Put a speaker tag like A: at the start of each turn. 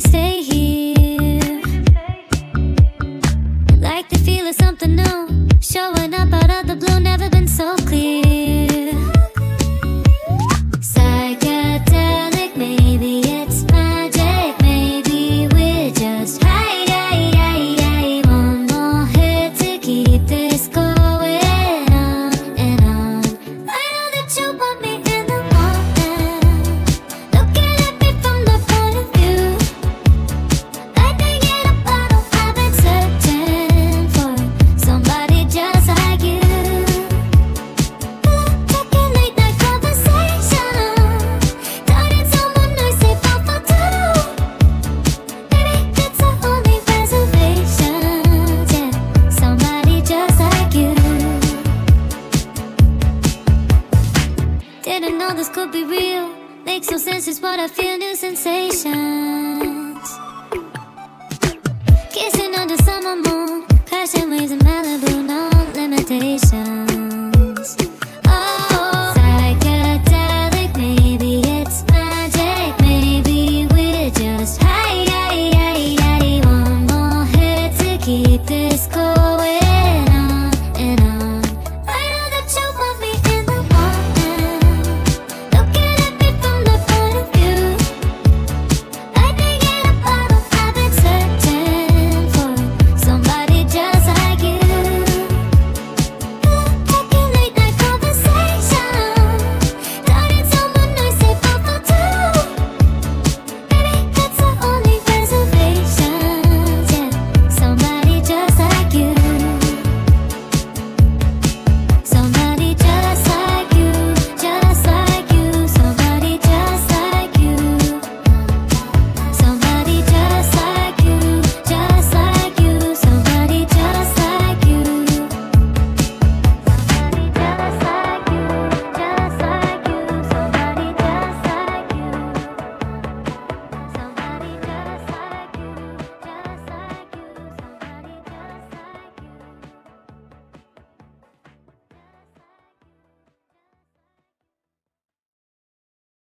A: stay here? Like the feel of something new, showing up out of the blue, never been so clear. Be real. Makes no sense, it's what I feel, new sensations. Kissing under summer moon, crashing waves no limitations.